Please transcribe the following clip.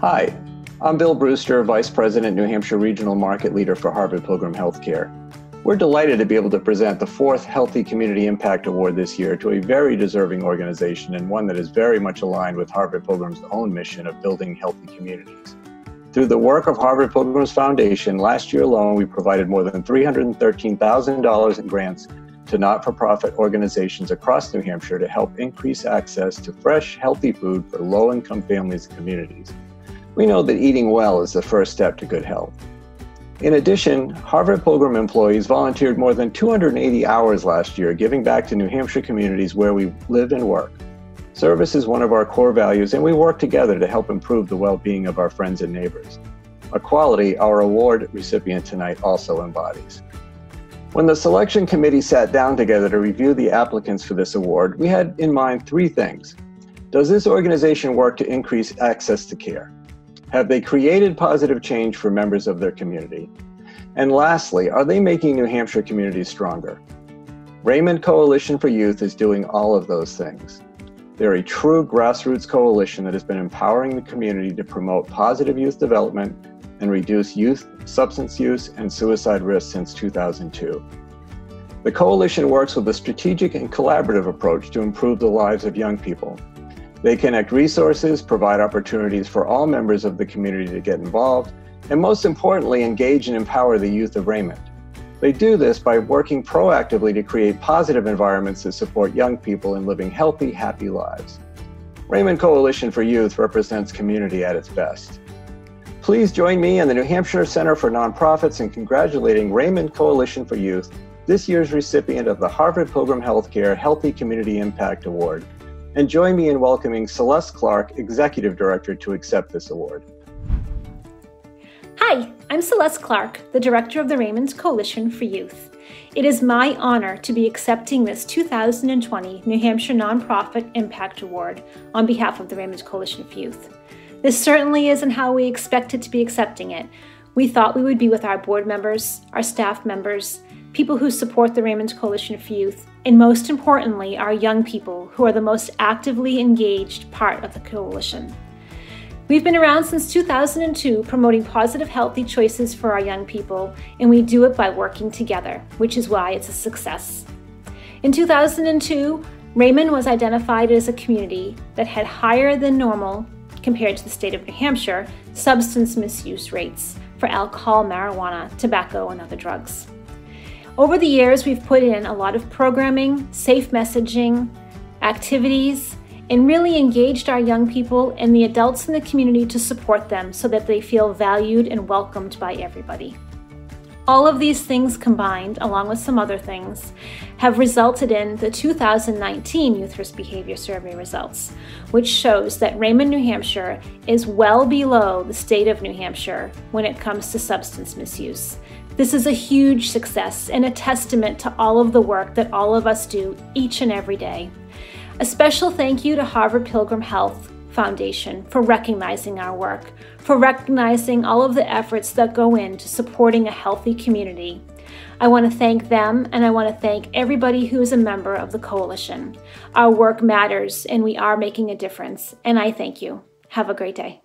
Hi, I'm Bill Brewster, Vice President, New Hampshire Regional Market Leader for Harvard Pilgrim Healthcare. We're delighted to be able to present the fourth Healthy Community Impact Award this year to a very deserving organization and one that is very much aligned with Harvard Pilgrim's own mission of building healthy communities. Through the work of Harvard Pilgrim's Foundation, last year alone, we provided more than $313,000 in grants to not for profit organizations across New Hampshire to help increase access to fresh, healthy food for low income families and communities. We know that eating well is the first step to good health. In addition, Harvard Pilgrim employees volunteered more than 280 hours last year, giving back to New Hampshire communities where we live and work. Service is one of our core values, and we work together to help improve the well being of our friends and neighbors. A quality our award recipient tonight also embodies. When the selection committee sat down together to review the applicants for this award, we had in mind three things. Does this organization work to increase access to care? Have they created positive change for members of their community? And lastly, are they making New Hampshire communities stronger? Raymond Coalition for Youth is doing all of those things. They're a true grassroots coalition that has been empowering the community to promote positive youth development and reduce youth substance use and suicide risk since 2002. The coalition works with a strategic and collaborative approach to improve the lives of young people they connect resources, provide opportunities for all members of the community to get involved, and most importantly, engage and empower the youth of Raymond. They do this by working proactively to create positive environments that support young people in living healthy, happy lives. Raymond Coalition for Youth represents community at its best. Please join me and the New Hampshire Center for Nonprofits in congratulating Raymond Coalition for Youth, this year's recipient of the Harvard Pilgrim Healthcare Healthy Community Impact Award and join me in welcoming Celeste Clark, Executive Director, to accept this award. Hi, I'm Celeste Clark, the Director of the Raymond's Coalition for Youth. It is my honor to be accepting this 2020 New Hampshire Nonprofit Impact Award on behalf of the Raymond's Coalition for Youth. This certainly isn't how we expected to be accepting it. We thought we would be with our board members, our staff members, people who support the Raymond Coalition for Youth, and most importantly, our young people who are the most actively engaged part of the coalition. We've been around since 2002 promoting positive, healthy choices for our young people, and we do it by working together, which is why it's a success. In 2002, Raymond was identified as a community that had higher than normal, compared to the state of New Hampshire, substance misuse rates for alcohol, marijuana, tobacco, and other drugs. Over the years, we've put in a lot of programming, safe messaging, activities, and really engaged our young people and the adults in the community to support them so that they feel valued and welcomed by everybody. All of these things combined, along with some other things, have resulted in the 2019 Youth Risk Behavior Survey results, which shows that Raymond, New Hampshire is well below the state of New Hampshire when it comes to substance misuse. This is a huge success and a testament to all of the work that all of us do each and every day. A special thank you to Harvard Pilgrim Health Foundation for recognizing our work, for recognizing all of the efforts that go into supporting a healthy community. I want to thank them and I want to thank everybody who is a member of the coalition. Our work matters and we are making a difference, and I thank you. Have a great day.